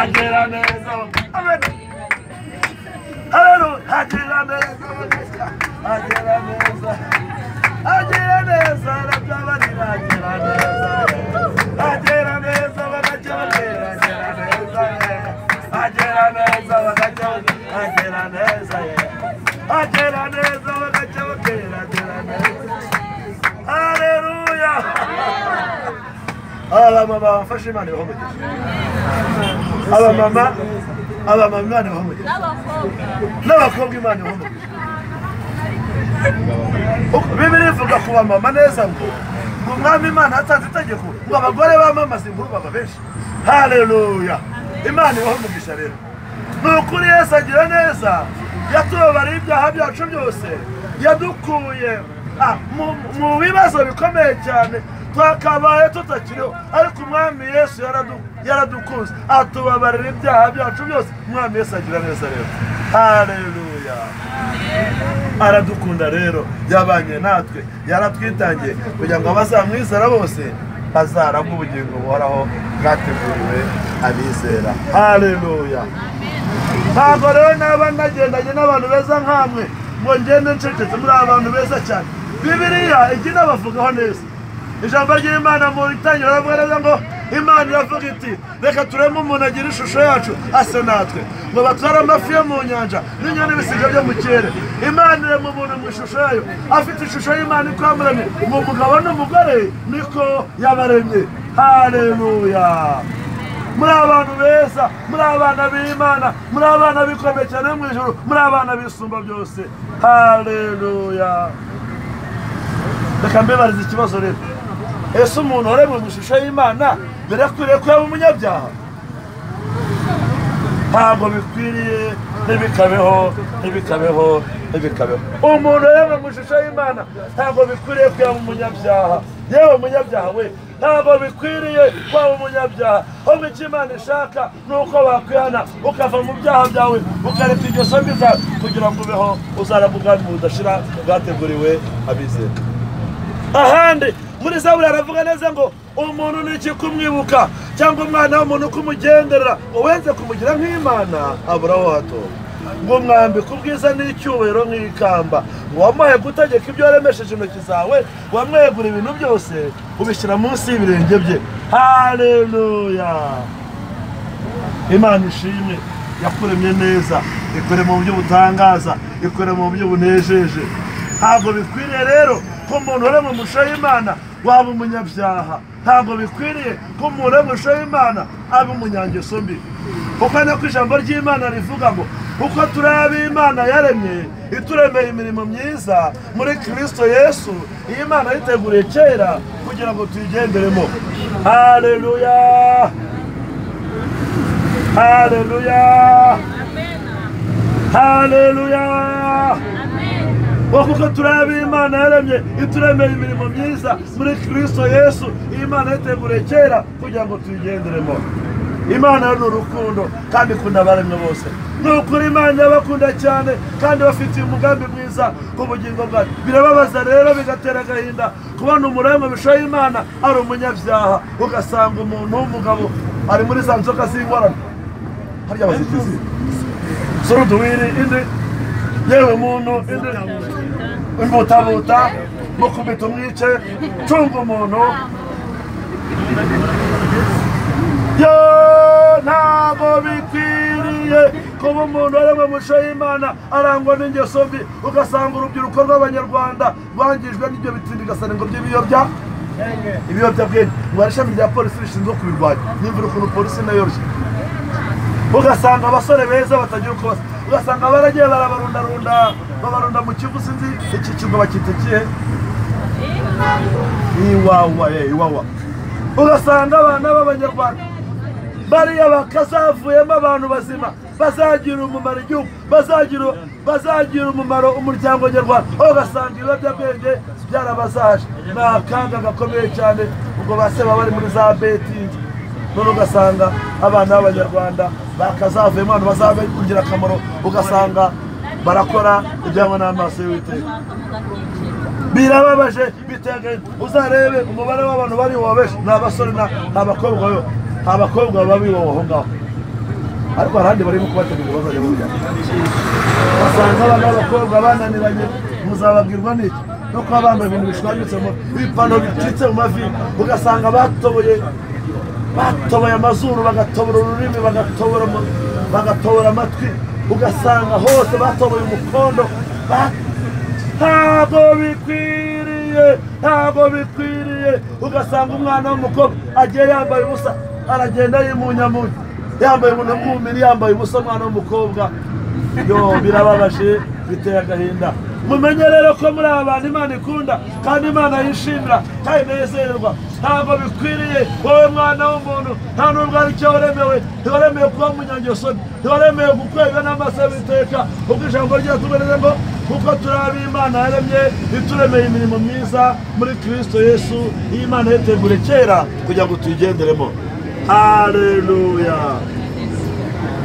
agira neza amen haleluya agira neza agira neza agira neza arabyabarira agira neza agira neza bagajya batera agira neza agira neza bagajya agira neza agira neza bagajya batera agira neza haleluya abamama abamama imana ibahomegeje n'abakobwa imana ibahomegeje bibiri ivuga ku bamama neza ngo ngo umwami imana yatanze itegeko ngo abagore bamamaze inkuru baba benshi. Haleluya! Imana ibaho umugisha rero. Ni ukuri yesu agira neza yatubabariye ibyaha byacu byose yadukuye. Ah, mu bibazo bikomeye cyane twakabaye tutakiriho ariko umwami yesu yaradu- yaradukunze. Atubabarira ibyaha byacu byose. Umwami yesu agira neza rero. Haleluya aradukunda rero. Yabanye natwe yaratwitangiye. Kugira ngo abazamwizera bose bazarabwe ubugingo buhoraho bwateguriwe abizera. Haleluya ntabwo rero naba nagendanye n'abantu beza nk'amwe. Ngo ngende ncecetse muri abantu beza cyane. Bibiriya ijya inabavugaho neza. Ijambo ry'imana mu itangira ravuga neza ngo imana iravuga iti reka tureme umuntu agira ishusho yacu ase natwe. Ngo batware amafi yo mu nyanja n'inyoni ibisiga byo mu kirere. Imana irema umuntu mu ishusho yayo. Afite ishusho y'imana iko yamuremye mu mugabo n'umugore niko yabaremye. Haleluya! Muri abantu beza muri abana b'imana muri abana bikomeye cyane mu ijoro muri abana bisumba byose. Haleluya! Reka mbibariza ikibazo rero. Ese umuntu waremwe mu ishusho y'imana birakwiriye ko yaba umunyabyaha? Ntabwo bikwiriye ntibikabeho ntibikabeho ntibikabeho. Umuntu waremwe mu ishusho y'imana ntabwo bikwiriye ko yaba umunyabyaha. Yewe umunyabyaha we ntabwo bikwiriye waba umunyabyaha. Ahubwo icyo imana ishaka ni uko wakwihana ukava mu byaha byawe ukareka ingeso mbi zawe kugira ngo ubeho uzarabwa ubwami budashira bwateguriwe abizera ahandi muri zaburi aravuga neza ngo umuntu ni kumwibuka? Cyangwa umwana w'umuntu kumugenderera ngo wenze kumugira nk'imana aburaho hato. Ngo mwambike ubwiza n'icyubahiro nk'ikamba. Wamuhaye gutegeka ibyo waremesheje intoki zawe wamwegura ibintu byose ubishyira munsi y'ibirenge bye. Haleluya! Imana ishimwe yakuremye neza. Ikurema mu buryo butangaza ikurema mu buryo bunejeje. Ntabwo bikwiriye rero ko umuntu uri mu musho y'imana waba umunyabyaha. Ntabwo bikwiriye ko umuntu musho y'imana aba umunyangeso mbi. Kuko niko ijambo ry'imana rivuga ngo uko turi ab'imana yaremye ituremeye imirimo myiza muri kirisito yesu iyi mana yiteguriye kera kugira ngo tuyigenderemo. Haleluya! Haleluya! Ngo kuko turi ab'imana yaremye ituremeye imirimo myiza muri kirisito yesu. Iyi mana yiteguriye kera kugira ngo tuyigenderemo. Imana ni urukundo kandi ikunda abaremwe bose. Ni ukuri imana irabakunda cyane kandi bafitiye umugambi mwiza ku bugingo bwacu birababaza rero bigatera agahinda kubona umuremwe bishoye imana ari umunyabyaha. Ugasanga umuntu w'umugabo ari muri za nzoka z'ingorane. Harya bazigize suruduwiri indi. Yewe muntu indi. Imbutabuta mukubita umwice cunga umuntu. Ntabwo bikwiriye kuba umuntu waremwe mu shusho y'imana arangwa n'ingeso mbi ugasanga urubyiruko rw'abanyarwanda rwangijwe n'ibyo bitindigasane by'ibiyobya ibiyobyabwenge ngo hari ishami rya polisi rishinzwe kubirwanya. Nimvira ukuntu polisi inayoroshye ugasanga abasore beza batagira uko basa ugasanga baragiye barabarundarunda babarunda mu kivu sinzi iki kigo bakita ikihe iwawa eh, iwawa. Ugasanga abana b'abanyarwanda bariya bakazavuyemo abantu bazima bazagira umumaro igihugu bazagira bazagira umumaro umuryango nyarwanda. Aho ugasanga ibiyobyabwenge byarabazaje. Ni akaga gakomeye cyane ubwo base bari muri za betingi none ugasanga abana b'abanyarwanda bakazavuyemo abantu bazabe ingirakamaro ugasanga barakora ibyangwa n'amaso y'uwiteka. Birababaje bitega uzarebe umubare w'abantu bari wobeje ni abasore ni abakobwa nta bakobwa babi wowe aho ngaho. Ariko hari ahandi barimo kubategura bazajya mujyana basanga abana b'abakobwa bananiranye muzababwirwa n'iki no kuba bambaye ibintu bishwanyutse mu ibipantaro bicitse mu mavi ugasanga batoboye batoboye amazuru bagatobora ururimi bagatobora amatwi ugasanga hose batoboye umukondo ntabwo bikwiriye ntabwo bikwiriye. Ugasanga umwana w'umukobwa agiye yambaye ubusa aragenda yimunyamunya yambaye umuntu bw'umubiri yambaye ubusa umwana w'umukobwa. Yo birababaje biteye agahinda. Mumenye rero ko muri aba bantu imana ikunda kandi imana yishimira. Kandi inezerwa ntabwo bikwiriye. Wowe mwana w'umuntu nta n'ubwo ari cyo waremewe. Ntiwaremewe kuba umunyangeso ntiwaremewe gukwega n'amaso y'ibiteka ubwo ijambo ryatubereze ngo kuko turi ab'imana yaremye ituremeye imirimo myiza muri kristo yesu. Iyi imana yategure kera kugira ngo tuyigenderemo. Haleluya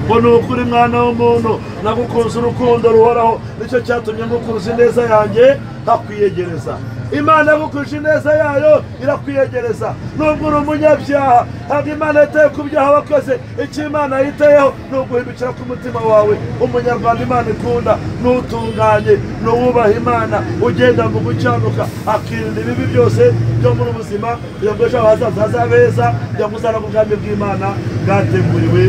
ngo ni ukuri mwana w'umuntu nagukunze urukundo ruhoraho. Nicyo cyatumye ngukuruza ineza yanjye nkakwiyegereza imana yagukurije ineza yayo irakwiyegereza. Nubwo uri umunyabyaha ntabwo imana yitaye ku byaha wakoze. Icyo imana yitayeho ni uguhindukira ku mutima wawe. Umunyarwanda imana ikunda n'utunganye n'uwubaha imana. Ugenda mu gucyanuka akirinda ibibi byose byo muri ubuzima. Kugira ngo ejo hazaza hazabe heza kugira ngo uzana ubwami bw'imana bwateguriwe.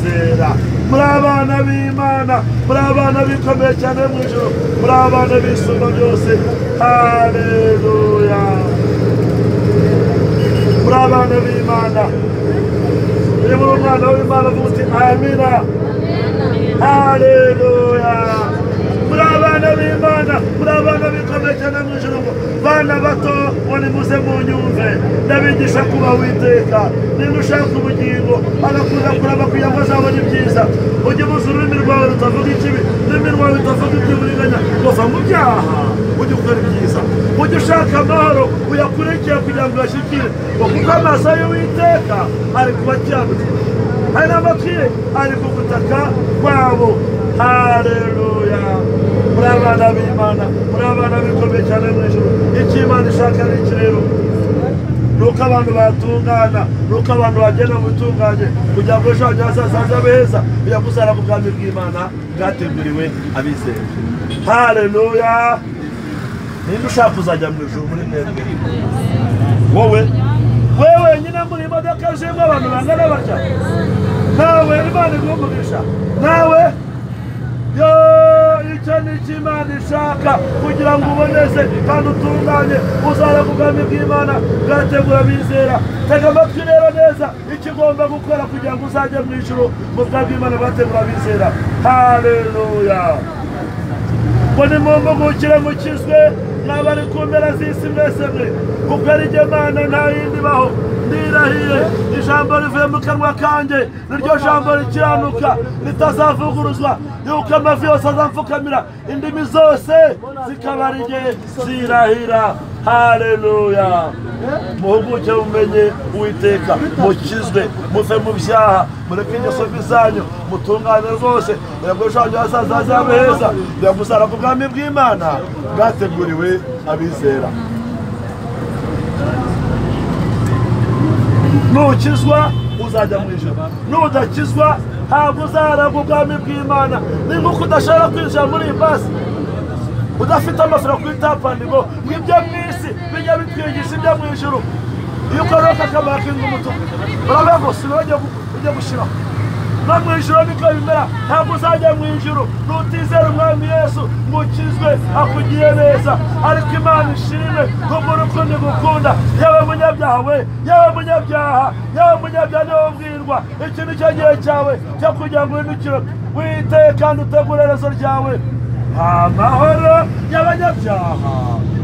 Abizera muri abana b'imana muri abana bikomeye cyane mu ijoro muri abana b'isumba byose haleluya muri abana b'imana. Iyo muri umwana w'imana uvuga uti amina. Haleluya muri abana b'imana muri abana bikomeye cyane mu ijoro ngo bana bato nimuze mu nyumve ndabigisha kuba witeka niba ushaka ubugingo. Agakunda kuraba kugira ngo azabone ibyiza. Ujye ubuza ururimi rwawe rutavuga ikibi. Ururimi rwawe rutavuga iby'uburiganya kuva mu byaha ujye ukora ibyiza. Ujye ushaka amahoro uyakurikire kugira ngo uyashyikire. Ngo kuko amaso y'uwiteka ari ku bakiranutsi hari n'amatwi ye ari ku butaka bwabo haleluya muri abana b'imana muri abana bikomeye cyane mu ijoro icyo imana ishaka ni iki rero ni uko abantu batungana ni uko abantu bagenda mu bitunganye kugira ngo ejo hazaza hazaza kugira ngo uzara mu bwami bw'imana bwateguriwe abizeye haleluya ninde ushaka kuzajya mu ijoro muri mwebwe wowe wowe wenyine muri imodoka zirimo abantu bangana batya nawe imana igumugisha nawe yo icyo ni cyo imana ishaka kugira ngo uboneze kandi utunganye uzara ku bwami bw'imana bwategura bizera. Tega amatwi rero neza icyo ugomba gukora kugira ngo uzajye mu ijuru mu bwami bw'imana bwategura bizera. Haleluya! Ngo nimumbugukire mukizwe mwabari ku mpera z'isi mwese mwe kuko ari jye mana nta yindi ibaho ndirahiye ijambo rivuye mu kanwa kanjye niryo jambo rikiranuka ritazavuguruzwa yuko amavi yose azamfukamira indimi zose zikaba ari jye zirahira. Haleluya. Muhuguke mumenye uwiteka mukizwe muve mu byaha mureke ingeso mbi zanyu mutungane rwose. Ngo ejo hazaza hazabe heza. Uzara ku bwami bw'imana bwateguriwe abizera. Nukizwa uzajya mu ijoro. Nudakizwa ntabwo uzaraga ubwami bw'imana. Ni nk'uko udashobora kwinjira muri iyi basi udafite amafaranga kuri tapani ngo ngibyo mu isi bijya bitwigisha ibyo mu ijoro. Iyo ukorera akamaro k'inzu umutuku uravuga ngo si wowe ujya gushyiraho no mu ijoro niko bimera. Ntabwo uzajya mu ijoro nutizera umwami yesu ngo ukizwe akugiye neza. Ariko imana ishimwe kubwo urukundo igukunda yewe munyabyaha we yewe munyabyaha yewe munyabyaha ni we ubwirwa iki ni cyo gihe cyawe cyo kugira ngo uhindukire. Witeye kandi utegure iherezo ryawe amahoro y'abanyabyaha.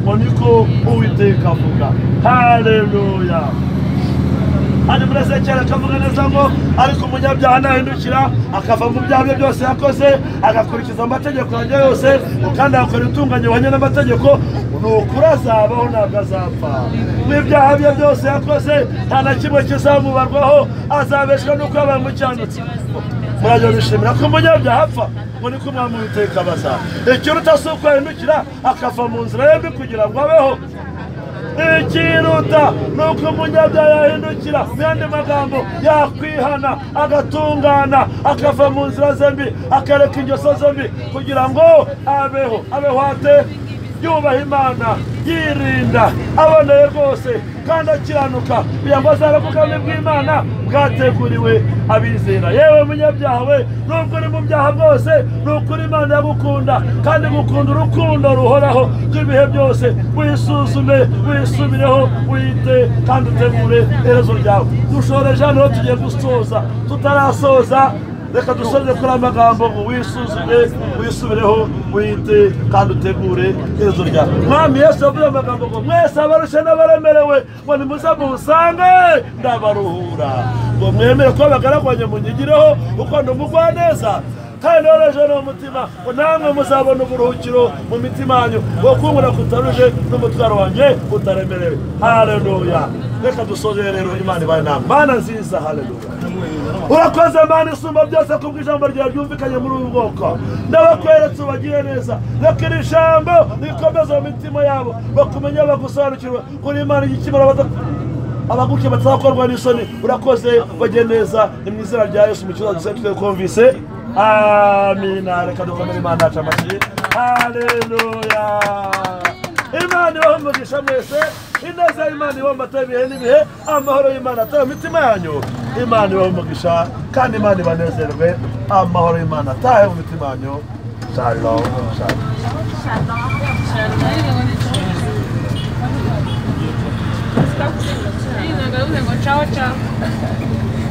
Ngo niko uwiteka avuga. Haleluya. Muri ezekiyeli akavuga neza ngo ariko umunyabyaha nahindukira akava mu byaha bye byose yakoze agakurikiza amategeko yanjye yose kandi agakora ibitunganye bihwanye n'amategeko. Ni ukuri azabaho ntabwo azapfa. N'ibyaha bye byose yakoze nta na kimwe kizamubarwaho azabeshwa n'uko yabaye umukiranutsi murajya bishimira ko umunyabyaha apfa ngo niko umwami witeka abaza. Ikiruta si uko yahindukira akava mu nzira ye kugira ngo abeho. Ikiruta ni uko umunyabyaha yahindukira. Mu yandi magambo yakwihana agatungana akava mu nzira ze mbi akareka ingeso ze mbi kugira ngo abeho abeho ate? Yubaha imana yirinda. Aboneye rwose kandi akiranuka. Kugira ngo azabe ubwami bw'imana bwateguriwe abizera. Yewe munyabyaha we nubwo uri mu byaha bwose ni ukuri imana yagukunda kandi gukunda urukundo ruhoraho rw'ibihe byose wisuzume wisubireho wite kandi utegure iherezo ryawe. Dushoreje hano tugiye gusoza. Tutarasoza. Reka dusoze kuri aya magambo wisuzume wisubireho wite kandi utegure iherezo ryawe. Mwami yesu yavuze amagambo ngo mwese abarushe n'abaremerewe ngo nimuze musange ndabaruhura. Ngo mwemere ko bagaragwanye munyigireho uko ndi umugwaneza kandi noroje ni umutima ngo namwe muzabona uburuhukiro mu mitima yanyu ngo kunkura kutaruje n'umutwaro wanjye utaremerewe haleluya. Reka dusoze rero imana ibaye nama mana nziza haleluya. Urakoze mana isumba byose kubwo ijambo ryawe ryumvikanye muri ubu bwoko. Ndabakweretse ubagire neza. Reka iri jambo rikomeze mu mitima yabo bakumenya bagusobanukirwa kuri imana igikimara bada abaguke batazakorwa n'isoni. Urakoze bagire neza. Ni mu izina rya yesu mu kibazo dusenga twumvise amina. Reka dukomere imana yacu amashyi. Haleluya imana ibaho umugisha mwese. ineza y'imana ibombatora ibihe n'ibihe amahoro y'imana atari imitima yanyu. Imana ibahe umugisha kandi imana ibanezerwe amahoro y'imana atahe mu mitima yanyu. Shalom shalom. Thank you.